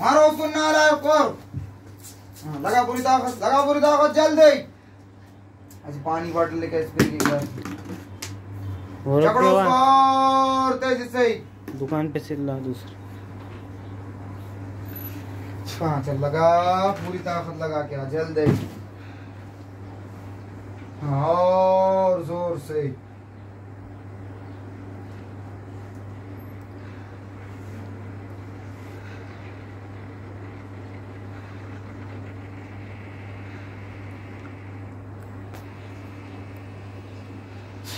मारो उसको नालायक कर हाँ, लगा पूरी ताकत लगा पूरी ताकत जल्दी अच्छा पानी बॉटल लेके इस पे एक बार और पकड़ो के उसको बाद और तेजी से दुकान पे से ला दूसरा हाँ चल लगा पूरी ताकत लगा के आ जल्दी हाँ, और जोर से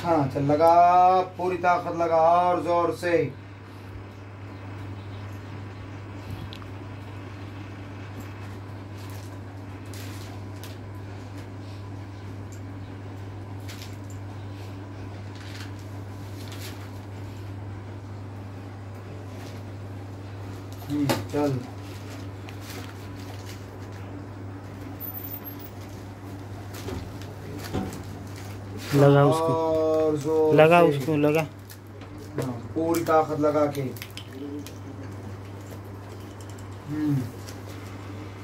हाँ चल लगा पूरी ताकत लगा और ज़ोर से। हम्म, चल। लगा उसको। और लगा उसको लगा। हाँ, पूरी ताकत लगा के। हम्म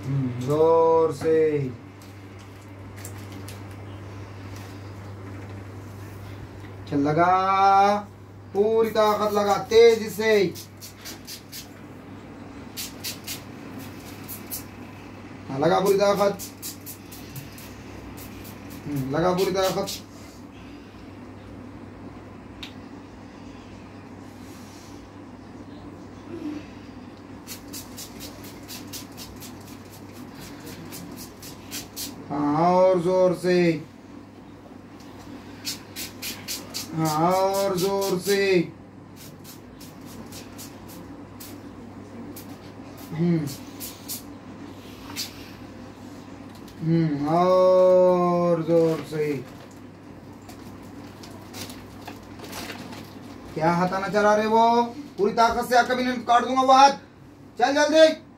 हम्म, ज़ोर से। चल लगा। पूरी ताकत लगा तेज से। हाँ, लगा पूरी ताकत। हम्म, लगा पूरी ताकत। हाँ और ज़ोर से। हाँ और ज़ोर से। हम्म। हम्म और ज़ोर से। क्या हाथ आना चला रहे वो पूरी ताकत से कभी नहीं काट दूँगा वो हाथ। चल जल्दी।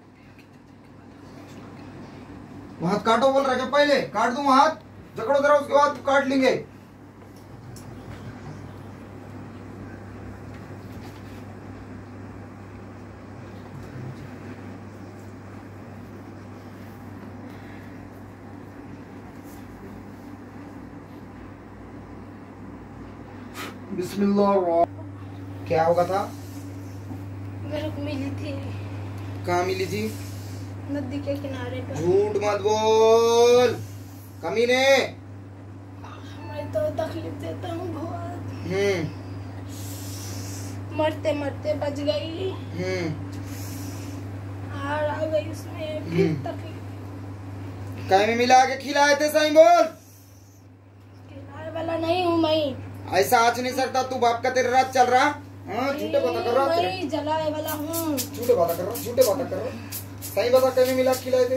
हाथ काटो बोल रहा पहले काट दूँ वो हाथ? जकड़ो जरा उसके बाद काट लेंगे। बिस्मिल्लाह क्या होगा था? मेरे को मिली थी। कहाँ मिली थी? नदी के किनारे पर झूठ मत बोल। कमीने मैं तो तकलीफ़ देता हूँ बहुत। हम्म। मरते मरते बच गई। हम्म। हार आ गई उसमें फिर हम्म। तकलीफ़। कहीं मिला के खिलाए थे सही बोल। किनारे वाला नहीं हूँ मैं। ऐसा आज नहीं सकता तू बाप का तेरे रात चल रहा। हाँ झूठे बात कर रहा जलाए वाला हूँ। झूठे बात कर रहा झूठे बात कर रहा सही बता कहीं मिला खिलाए थे?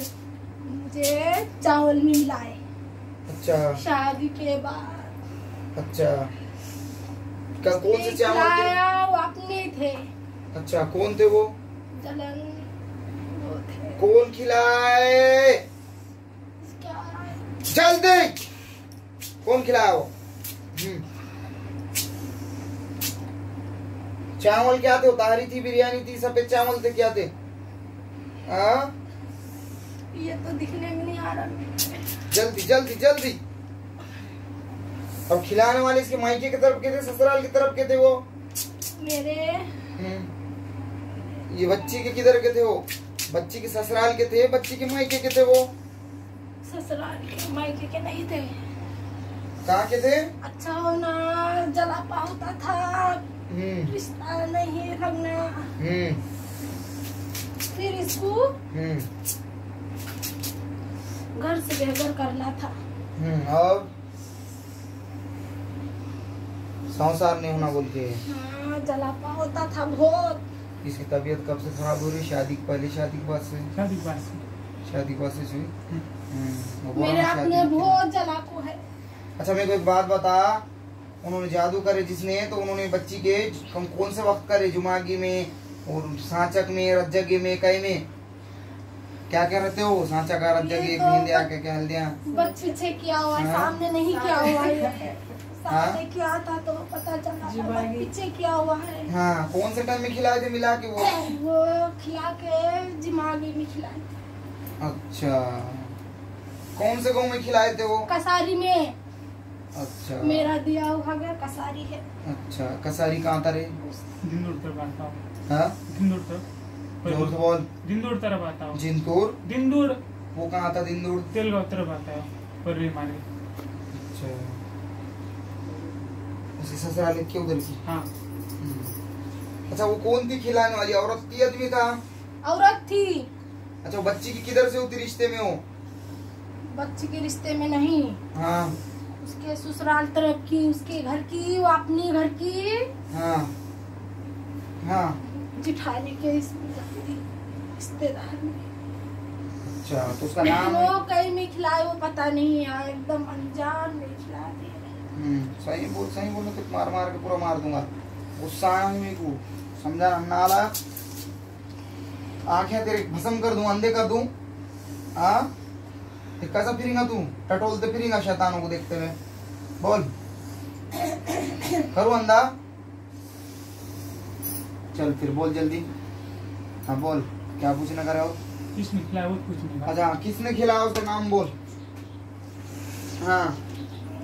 मुझे चावल में मिलाए। अच्छा। शादी के बाद। अच्छा। का कौन से चावल थे? वो अपने थे। अच्छा कौन थे वो? जलन वो थे। कौन खिलाए? क्या जल्दी! कौन खिलाया वो? हम्म। चावल क्या थे? उतारी थी बिरयानी थी सफ़ेद चावल थे क्या थे? हाँ? ये तो दिखने में नहीं आ रहा जल्दी जल्दी जल्दी। अब खिलाने वाले इसके मायके की तरफ़ के थे ससुराल की तरफ़ के थे वो। मेरे? हम्म। ये बच्ची के किधर के थे वो? बच्ची के ससुराल के थे बच्ची के मायके के थे वो? ससुराल के मायके के नहीं थे। कहाँ के थे? अच्छा होना जला पाता था। हम्म। रिश्ता नहीं रखना हम्म। फिर इसको हम्म। घर से बेघर करना था। हम्म और? संसार नहीं होना बोल के हाँ जला पाता था बहुत। इसकी तबीयत कब से खराब हो रही है? शादी पहले शादी के बाद से। शादी पास शादी के बाद से हुई? हम्म, वो बोला मेरे ना शादी अपने की- बहुत जलाको है। अच्छा मेरे को एक बात बता। उन्होंने जादू करे जिसने तो उन्होंने बच्ची के कौन कौन से वक्त करे? जुमागी में और सांचक में रज्जगे में कई में? क्या क्या रहते हो सांचा का रज्जगे एक तो नींद आके क्या हल्दियाँ बच पीछे किया हुआ है हाँ। सामने नहीं किया हुआ है। हाँ? लेके आता तो पता चला था। पीछे क्या हुआ है। हाँ कौन से टाइम में खिलाए थे मिला के वो? वो खिला के दिमागी में खिलाए अच्छा। कौन से गाँव में खिलाए थे वो? कसारी में। अच्छा। मेरा दिया हुआ घर कसारी है। अच्छा कसारी कहाँ था रे दिंदूर तरफ़ आता हूँ? दिंदूर तरफ़ ज़ोर से बोल। दिंदूर आता हूँ वो कहाँ था दिंदूर? तेलगांव तरफ़ आता है मार्ग अच्छा। उसी ससुराल के उधर की हाँ। हम्म। अच्छा वो कौन थी खिलाने वाली? औरत थी आदमी था औरत थी। अच्छा वो बच्ची की किधर से होती रिश्ते में हो? बच्चे के रिश्ते में नहीं। हाँ। उसके ससुराल तरफ़ की उसके घर की वो अपनी घर की। हाँ। हाँ। जिठानी के रिश्तेदार में। अच्छा तो उसका नाम वो कहीं में खिलाए वो पता नहीं है एकदम अनजान में खिला दे हम्म, सही बोल सही बोलो तो मार मार के पूरा मार दूँगा। गुस्सा आया है मेरे को। समझा नाला? आँखें तेरे भस्म कर दूँ अंधे कर दूँ? हाँ कैसा फिरेगा तू? टटोलते फिरेगा शैतानों को देखते हुए। बोल। करूँ अंधा। चल फिर बोल जल्दी। हाँ बोल। क्या पूछना कर रहे हो? किसने खिलाया वो कुछ नहीं अच्छा किसने खिलाया उसका नाम बोल। हाँ।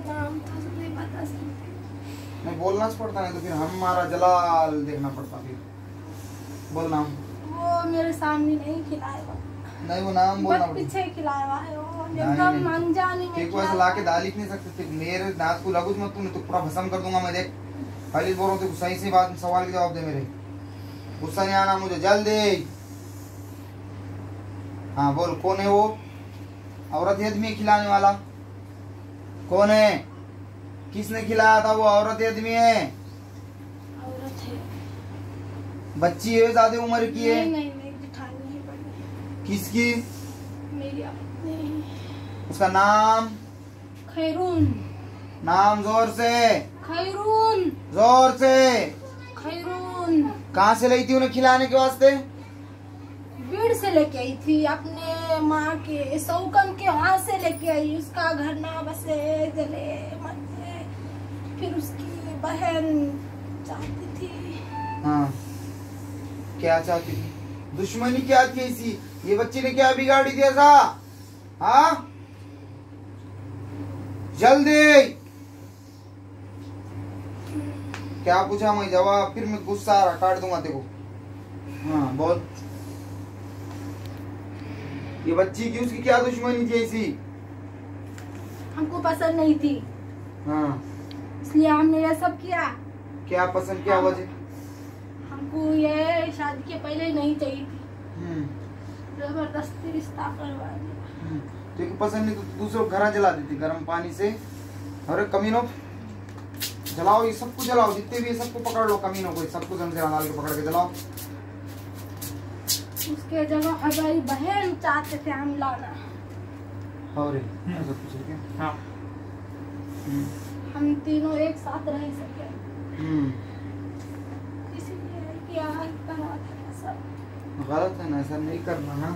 नाम तो नहीं पता सकते नहीं बोलना पड़ता है तो फिर हमारा जलाल देखना पड़ता फिर। बोल नाम। वो मेरे सामने नहीं खिलाएगा नहीं वो नाम बोलना पीछे खिलाया है वो। एकदम अनजाने में एक को ऐसा खिलाया। लाके दाल लिख नहीं सकते। फिर मेरे दांत को लगुज मत तूने तो पूरा भस्म कर दूँगा मैं देख। खाली बोल रहा हूँ सही से बात सवाल के जवाब दे मेरे। गुस्सा नहीं आना मुझे जल्दी। हाँ बोल कौन है वो? औरत आदमी खिलाने वाला। कौन है? किसने खिलाया था वो? औरत आदमी है। औरत है। बच्ची है ज़्यादा उम्र की है। नहीं नहीं नहीं किसकी? मेरी उसका नाम? खैरून। नाम ज़ोर से। खैरून। ज़ोर से। खैरून। कहाँ से लाई थी उन्हें खिलाने के वास्ते? भीड़ से लेके आई थी अपने माँ के सौकन के वहाँ से लेके आई उसका घर ना बसे जले मचे फिर उसकी बहन चाहती थी। हाँ। क्या चाहती थी? दुश्मनी क्या थी ऐसी? ये बच्ची ने क्या बिगाड़ी थी? ऐसा हाँ? जल्दी! क्या पूछा मैं? जवाब फिर मैं गुस्सा आ रहा काट दूँगा देखो। हाँ बोल ये बच्ची की उसकी क्या दुश्मनी थी ऐसी? हमको पसंद नहीं थी। हाँ। इसलिए हमने ये सब किया। क्या पसंद क्या वजह हमको ये शादी के पहले नहीं चाहिए थी। हम्म। ज़बरदस्ती रिश्ता करवा दिया। हम्म। पसंद नहीं तो दूसरों को घर जला देती गर्म पानी से। अरे कमीनों जलाओ ये सबको जलाओ जितने भी है सबको पकड़ लो कमीनों को सबको जन से डाल के पकड़ के जलाओ। उसके जगह हमारी बहन चाहते थे हम लाना। और ऐसा कुछ है? क्या? हाँ। हम्म। हम तीनों एक साथ रह सके। हम्म। इसीलिए किया करवा था सब गलत है ना ऐसा नहीं करना है।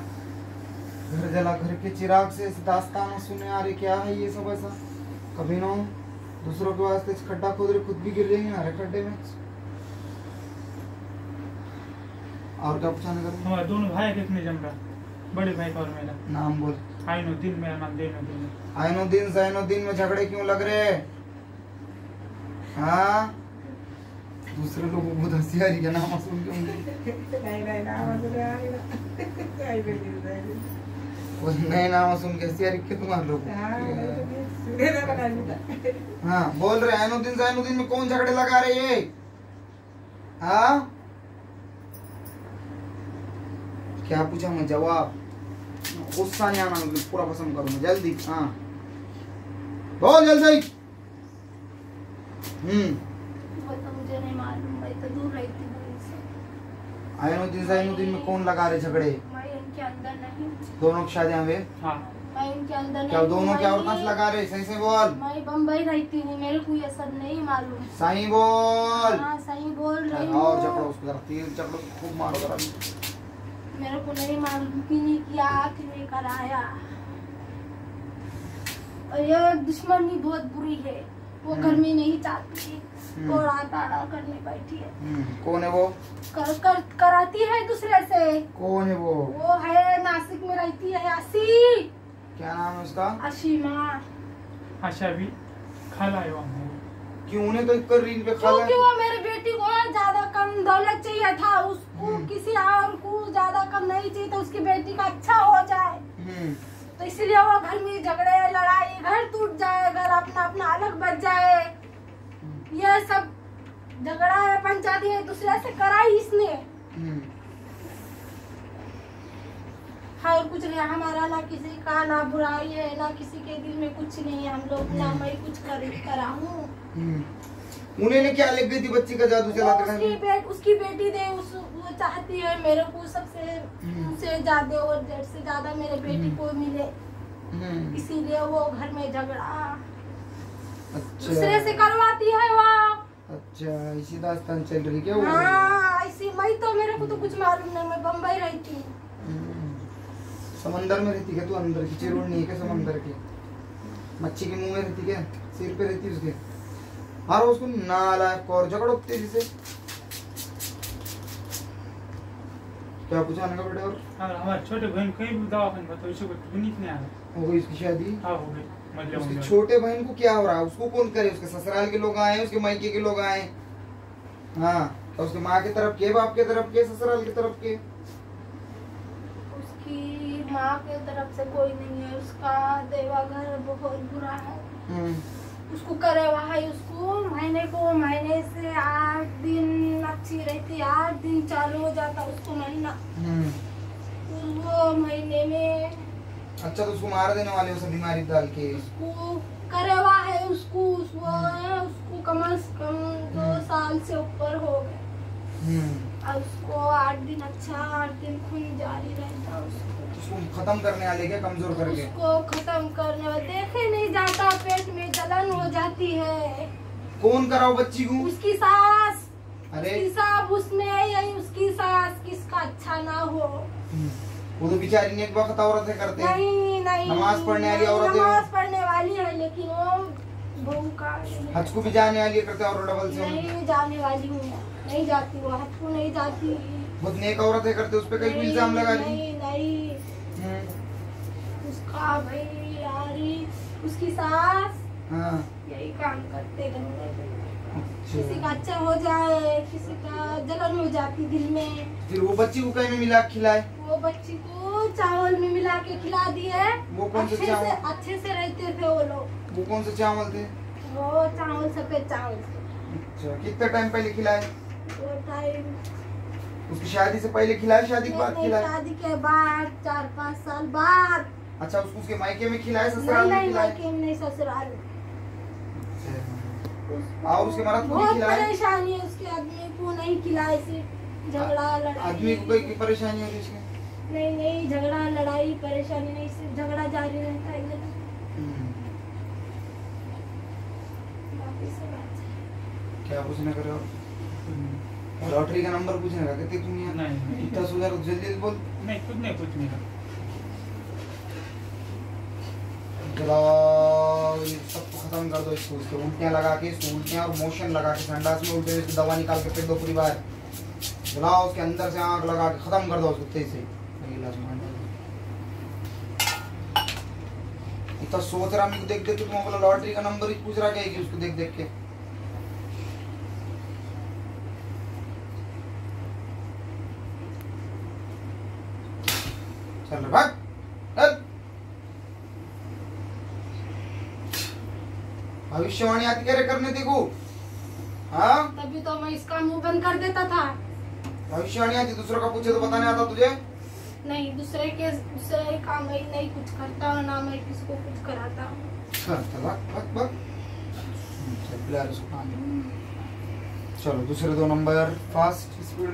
घर जला घर के चिराग से दास्तान सुने आ रहे क्या है ये सब ऐसा? कभी ना दूसरों के वास्ते खड्डा खोद रहे खुद भी गिर जाएँगे हमारे खड्डे में। और क्या पूछाने करूँ हमारे दोनों भाई कितने जम रहा बड़े भाई का और मेरा। नाम बोल। आई नो दिन मेरा नाम देनो दिन आइनो दिन सैनो दिन में झगड़े क्यों लग रहे हाँ? दूसरे लोगों को बहुत हँसी आ रही है नाम सुन के उनके। वो नए नाम सुन के हँसी आ रही है तुम्हारे लोग हाँ बोल रहे आइनो दिन सैनो दिन में कौन झगड़े लगा रहे ये हाँ? क्या पूछा मैं? जवाब? गुस्सा नहीं आना मुझे पूरा पसंद करूँगा। जल्दी हाँ। बोल जल्दी। हम्म। वो तो मुझे नहीं मालूम मैं दूर रहती हूँ उनसे आयनो दिन से दिन में कौन लगा रहे झगड़े? मैं इनके अंदर नहीं। दोनों की शादियाँ हुए हाँ। मैं इनके अंदर क्या दोनों क्या और मैं- लगा रहे सही से बोल। मैं बम्बई रहती हूँ मेरे को ये सब नहीं मालूम। सही बोल। हाँ सही बोल रही और चकड़ो हूँ उसको जरा चकड़ो खूब मारो जरा मेरे को नहीं मालूम कि नहीं किया कि नहीं कराया। और ये दुश्मनी बहुत बुरी है। वो हम्म। घर में नहीं चाहती हम्म। और आटा करने बैठी है। हम्म, कौन है वो? कर, कर कराती है दूसरे से। कौन है वो? वो है नासिक में रहती है आशी क्या नाम है उसका? अशीमा। आशा भी खाला है वहाँ क्यों उन्हें तो कर रील पे खाला क्योंकि वो मेरी बेटी को? ज़्यादा कम दौलत चाहिए था। उसको हम्म। किसी और को ज़्यादा कम नहीं चाहिए था। उसकी बेटी का अच्छा हो जाए। हम्म, तो इसलिए वो घर में झगड़े लड़ाई घर टूट जाए घर अपना अपना अलग बच जाए। ये सब झगड़ा है पंचायत दूसरे से कराई इसने। हम्म, है और कुछ नहीं हमारा ना किसी का ना बुराई है ना किसी के दिल में कुछ नहीं है। हम लोग ना मैं कुछ कर करा हूँ। हम्म। उन्हें क्या लग गई थी बच्ची का जादू वो चलाते उसकी बेट उसकी बेटी दे उस वो चाहती है मेरे को सबसे हम्म। से ज़्यादा और जेड से ज़्यादा मेरे बेटी को मिले। हम्म, इसीलिए वो घर में झगड़ा दूसरे से अच्छा करवाती है वो। अच्छा इसी दास्तान चल रही क्या हाँ ऐसी मैं तो मेरे को तो कुछ मालूम नहीं मैं बम्बई रहती हूँ हम्म। समंदर में रहती क्या तू अंदर की चिरोड़ नहीं है क्या समंदर की? मच्छी के मुँह में रहती क्या? सिर पे रहती उसके? हाँ उसको नाला और झगड़ो तेज़ी से। क्या आने का बेटा और? और हमारे छोटे बहन कहीं भी दवाखाने बताओ इसको यूनिक नहीं आ रहा हो गई उसकी शादी? हाँ हो गई उसके छोटे बहन को क्या हो रहा है? उसको कौन करे? उसके ससुराल के लोग आए उसके मायके के लोग आए। हाँ तो उसके माँ की तरफ़ के बाप के तरफ़ के ससुराल की तरफ़ के? माँ के तरफ़ से कोई नहीं है। उसका देवाघर बहुत बुरा है। हम्म, उसको करे हुआ उसको। महीने को महीने से आठ दिन अच्छी रहती आठ दिन चालू हो जाता उसको महीना। हम्म। वो महीने में अच्छा तो उसको मार देने वाले सब बीमारी डाल के। उसको करे हुआ है उसको। उसको उसको कम से कम दो साल से ऊपर हो गए हम्म। और उसको आठ दिन अच्छा आठ दिन खून जारी रहता उसको। उसको खत्म करने वाले क्या कमज़ोर करके? उसको खत्म करने वाले देखे नहीं जाता पेट में जलन हो जाती है। कौन कराओ बच्ची को? उसकी सास। अरे। उसकी सास उसमें यही उसकी सास किसका अच्छा ना हो। हम्म, वो तो बेचारी नेक वक्त औरतें करते नहीं नहीं नमाज़ पढ़ने वाली औरतें नमाज़ पढ़ने वाली है लेकिन वो बहू का हज को भी जाने वाली करते हैं और डबल से। नहीं जाने वाली हूँ नहीं जाती वो हज को नहीं जाती? बहुत नेक औरतें करते उस कई इल्ज़ाम लगा दी नहीं नहीं। हम्म, उसका भाई यारी उसकी सास। हाँ। यही काम करते गंदे किसी का अच्छा अच्छा हो जाए किसी का जलन हो जाती दिल में। फिर वो बच्ची को कहीं में मिला खिलाए? वो बच्ची को चावल में मिला के खिला दिए। वो कौन से अच्छे से चावल? अच्छे से रहते थे वो लोग। वो कौन से चावल थे? वो चावल सफ़ेद चावल अच्छा कितने टाइम पहले खिलाए? उसकी शादी से पहले खिलाए शादी के बाद नहीं, खिलाए? शादी के बाद चार पाँच साल बाद. अच्छा उसको उसके मायके में खिलाए नहीं ससुराल में नहीं खिलाए? मायके में नहीं ससुराल में। अच्छा। और उसके मरद को नहीं बहुत परेशानी है उसके आदमी को नहीं खिलाए सिर्फ़. झगड़ा लड़ाई. आदमी को कोई कोई परेशानी है उसके नहीं नहीं झगड़ा लड़ाई परेशानी नहीं सिर्फ़ झगड़ा जारी रहता है हम्म, अच्छा है। क्या पूछने करे और हम्म, लॉटरी का नंबर पूछने का कहते तुम यहाँ नहीं इतना सुधर जल्दी जल्दी बोल। नहीं कुछ नहीं कुछ नहीं जलाओ ये सबको खत्म कर दो इसको उसके उल्टियाँ लगा के इसको उल्टियाँ और मोशन लगा के संडास में उल्टे इसकी दवा निकाल के फेंक दो पूरी बार। जलाओ उसके अंदर से आग लगा के खत्म कर दो उसको तेज से। में। इतना सोच रहा को देख देख के तुम बोला लॉटरी का नंबर ही पूछ रहा क्या कि उसको देख देख के? चल रे भाग भविष्यवाणी आती क्या करने देखो। हाँ? तभी तो मैं इसका मुँह बंद कर देता था। भविष्यवाणी आती दूसरों का पूछे तो पता नहीं आता तुझे? नहीं दूसरे के दूसरे का मैं नहीं कुछ करता हूँ ना मैं किसको कुछ कराता। हूँ रहे पानी चलो दूसरे दो नंबर फास्ट स्पीड